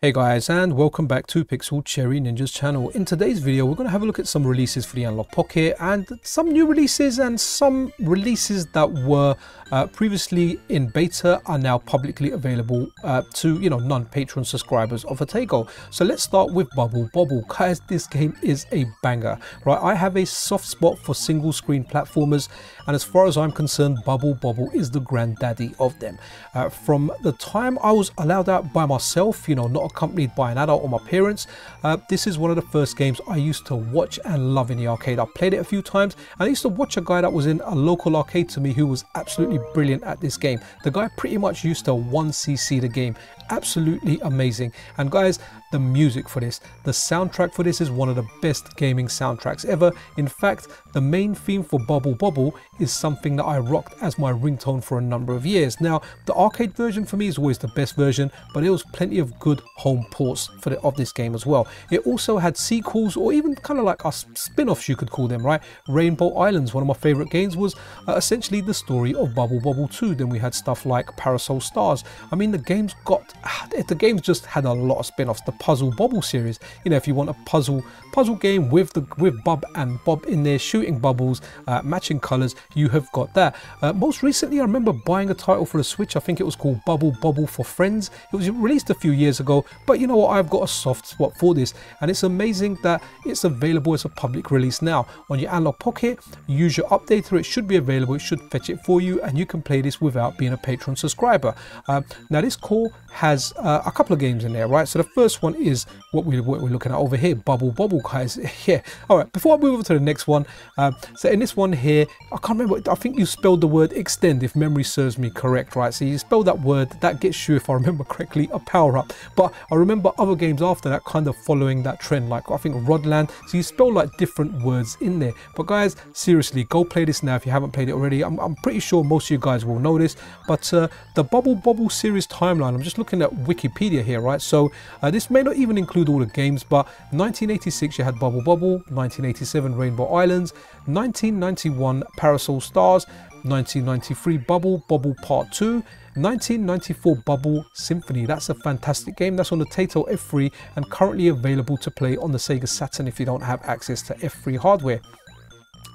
Hey guys and welcome back to Pixel Cherry Ninja's channel. In today's video we're going to have a look at some releases for the Analogue Pocket and some new releases and some releases that were uh, previously in beta are now publicly available uh, to you know non-patron subscribers of Jotego. So let's start with Bubble Bobble. Guys this game is a banger right I have a soft spot for single screen platformers and as far as I'm concerned Bubble Bobble is the granddaddy of them. Uh, from the time I was allowed out by myself you know not accompanied by an adult or my parents. Uh, this is one of the first games I used to watch and love in the arcade. I played it a few times and I used to watch a guy that was in a local arcade to me who was absolutely brilliant at this game. The guy pretty much used to 1cc the game absolutely amazing. And guys, the music for this, the soundtrack for this is one of the best gaming soundtracks ever. In fact, the main theme for Bubble Bobble is something that I rocked as my ringtone for a number of years. Now, the arcade version for me is always the best version, but there was plenty of good home ports for the, of this game as well. It also had sequels or even kind of like a spin-offs you could call them, right? Rainbow Islands, one of my favorite games, was uh, essentially the story of Bubble Bobble 2. Then we had stuff like Parasol Stars. I mean, the game's got the game's just had a lot of spin-offs. The Puzzle Bobble series, you know, if you want a puzzle puzzle game with the with Bub and Bob in there shooting bubbles, uh, matching colors, you have got that. Uh, most recently, I remember buying a title for the Switch. I think it was called Bubble Bobble for Friends. It was released a few years ago, but you know what? I've got a soft spot for this, and it's amazing that it's available as a public release now on your Analogue Pocket. Use your updater; it should be available. It should fetch it for you, and you can play this without being a Patreon subscriber. Uh, now, this core has uh, a couple of games in there, right? So the first one is what, we, what we're looking at over here, Bubble Bubble, guys. yeah. All right. Before I move over to the next one, um, so in this one here, I can't remember. I think you spelled the word extend, if memory serves me correct, right? So you spell that word, that gets you, if I remember correctly, a power up. But I remember other games after that kind of following that trend, like I think Rodland. So you spell like different words in there. But guys, seriously, go play this now if you haven't played it already. I'm, I'm pretty sure most of you guys will know this. But uh, the Bubble Bobble series timeline, I'm just looking at Wikipedia here, right? So uh, this may not even include all the games, but 1986 you had Bubble Bobble, 1987 Rainbow Islands, 1991 Parasol Stars, 1993 Bubble Bobble Part 2, 1994 Bubble Symphony. That's a fantastic game. That's on the Taito F3 and currently available to play on the Sega Saturn if you don't have access to F3 hardware.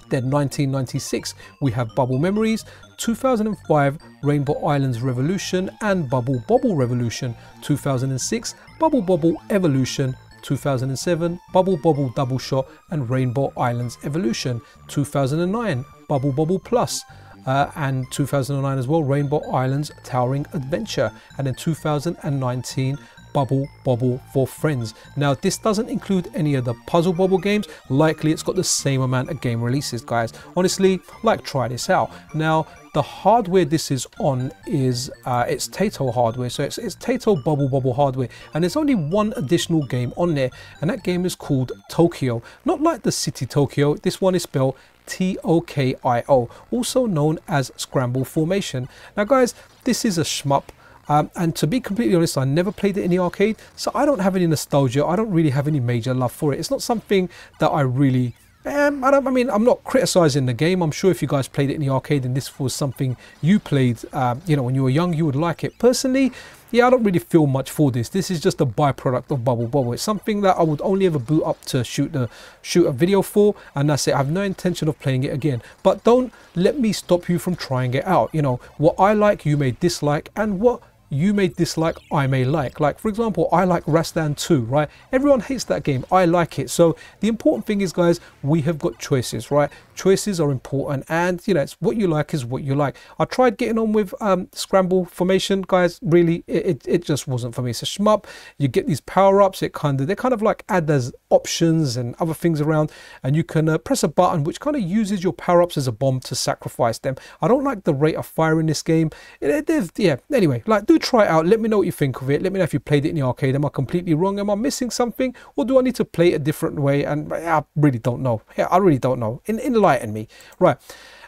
Then 1996 we have Bubble Memories, 2005 Rainbow Islands Revolution and Bubble Bobble Revolution, 2006 Bubble Bobble Evolution, 2007 Bubble Bobble Double Shot and Rainbow Islands Evolution, 2009 Bubble Bobble Plus, uh, and 2009 as well Rainbow Islands Towering Adventure, and in 2019 Bubble Bobble for Friends. Now this doesn't include any of the Puzzle Bobble games, likely it's got the same amount of game releases guys. Honestly, like try this out. Now the hardware this is on is uh, it's Taito hardware, so it's, it's Taito Bubble Bobble hardware, and there's only one additional game on there, and that game is called Tokio. Not like the city Tokyo, this one is spelled T-O-K-I-O, also known as Scramble Formation. Now guys, this is a shmup, um, and to be completely honest, I never played it in the arcade, so I don't have any nostalgia. I don't really have any major love for it. It's not something that I really um, I, I mean, I'm not criticizing the game. I'm sure if you guys played it in the arcade and this was something you played, um, you know, when you were young, you would like it. Personally, yeah, I don't really feel much for this. This is just a byproduct of Bubble Bobble. It's something that I would only ever boot up to shoot the shoot a video for, and that's it. I have no intention of playing it again. But don't let me stop you from trying it out. You know, what I like, you may dislike, and what you may dislike, I may like. Like, for example, I like Rastan 2, right? Everyone hates that game. I like it. So the important thing is, guys, we have got choices, right? Choices are important. And, you know, it's what you like is what you like. I tried getting on with um, Scramble Formation, guys. Really, it, it, just wasn't for me. It's a shmup. You get these power-ups. It kind of, they kind of like add those options and other things around. And you can uh, press a button, which kind of uses your power-ups as a bomb to sacrifice them. I don't like the rate of fire in this game. It, it, yeah, anyway, like, do try it out. Let me know what you think of it. Let me know if you played it in the arcade. Am I completely wrong? Am I missing something? Or do I need to play it a different way? And I really don't know. Yeah, I really don't know. En enlighten me. Right.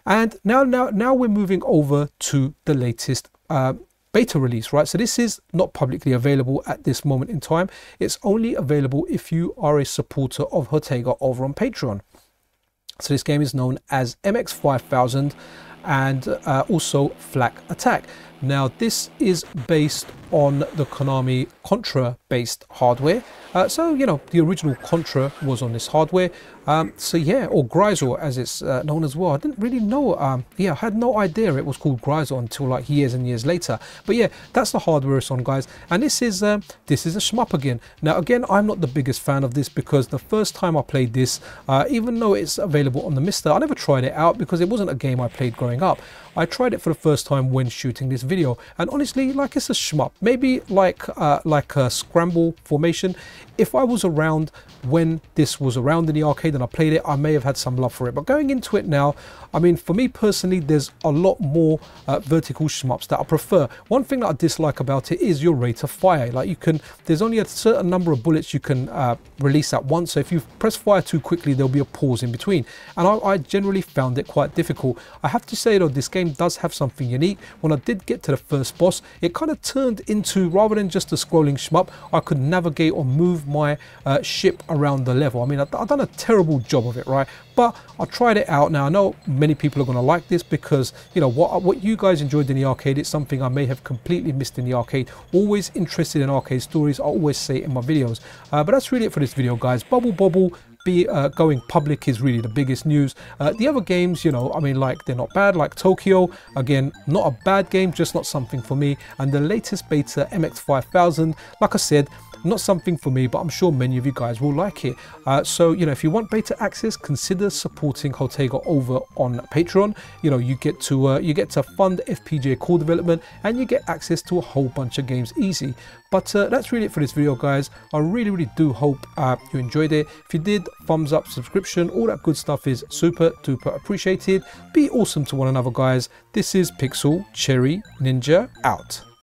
And now, now, now we're moving over to the latest uh, beta release, right? So this is not publicly available at this moment in time. It's only available if you are a supporter of Jotego over on Patreon. So this game is known as MX5000 and uh, also flak attack. Now this is based on the Konami Contra based hardware. Uh, so, you know, the original Contra was on this hardware. Um, so yeah, or Gryzor as it's uh, known as well. I didn't really know, um, yeah, I had no idea it was called Gryzor until like years and years later. But yeah, that's the hardware it's on guys. And this is, uh, this is a shmup again. Now again, I'm not the biggest fan of this because the first time I played this, uh, even though it's available on the MiSTer, I never tried it out because it wasn't a game I played growing up. I tried it for the first time when shooting this video. And honestly, like it's a shmup, maybe like, uh, like a scramble formation. If I was around when this was around in the arcade and I played it, I may have had some love for it. But going into it now, I mean, for me personally, there's a lot more uh, vertical shmups that I prefer. One thing that I dislike about it is your rate of fire. Like you can, there's only a certain number of bullets you can uh, release at once. So if you press fire too quickly, there'll be a pause in between. And I, I generally found it quite difficult. I have to say though, this game does have something unique. When I did get to the first boss, it kind of turned into, rather than just a scrolling shmup, I could navigate or move my uh, ship around the level. I mean, I've done a terrible job of it, right? But I tried it out. Now I know many people are going to like this because you know what what you guys enjoyed in the arcade. It's something I may have completely missed in the arcade. Always interested in arcade stories. I always say in my videos. Uh, but that's really it for this video, guys. Bubble Bobble be uh, going public is really the biggest news. Uh, the other games, you know, I mean, like they're not bad, like Tokio, again, not a bad game, just not something for me. And the latest beta, MX5000, like I said, not something for me, but I'm sure many of you guys will like it. Uh, so, you know, if you want beta access, consider supporting Jotego over on Patreon. You know, you get to uh, you get to fund FPGA core development and you get access to a whole bunch of games easy. But uh, that's really it for this video, guys. I really, really do hope uh, you enjoyed it. If you did, thumbs up, subscription, all that good stuff is super duper appreciated. Be awesome to one another, guys. This is Pixel Cherry Ninja out.